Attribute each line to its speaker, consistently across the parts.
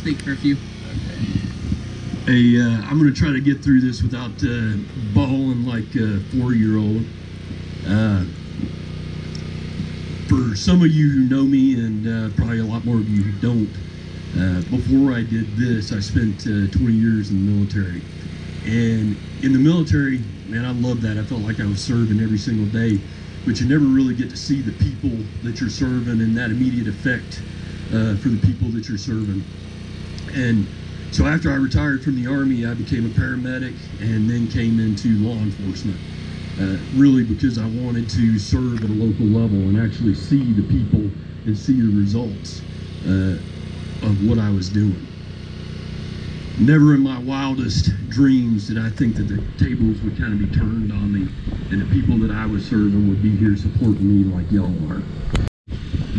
Speaker 1: speak for a few.
Speaker 2: Hey, uh, I'm going to try to get through this without uh, bawling like a four year old. Uh, for some of you who know me, and uh, probably a lot more of you who don't, uh, before I did this, I spent uh, 20 years in the military. And in the military, man, I love that. I felt like I was serving every single day, but you never really get to see the people that you're serving and that immediate effect uh, for the people that you're serving. And so after I retired from the Army, I became a paramedic and then came into law enforcement. Uh, really because I wanted to serve at a local level and actually see the people and see the results uh, of what I was doing. Never in my wildest dreams did I think that the tables would kind of be turned on me and the people that I was serving would be here supporting me like y'all are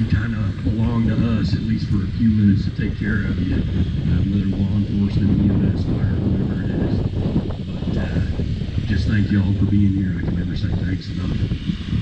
Speaker 2: you kind of belong to us at least for a few minutes to take care of you, uh, whether law enforcement, EMS, fire, whatever it is. But uh, just thank you all for being here. I can never say thanks enough.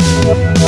Speaker 3: Thank